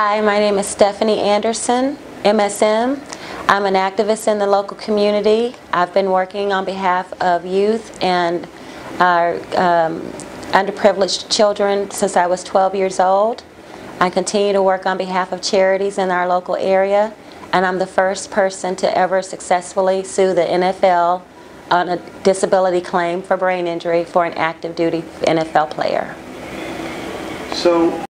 Hi, my name is Stephanie Anderson, MSM. I'm an activist in the local community. I've been working on behalf of youth and our um, underprivileged children since I was 12 years old. I continue to work on behalf of charities in our local area, and I'm the first person to ever successfully sue the NFL on a disability claim for brain injury for an active duty NFL player. So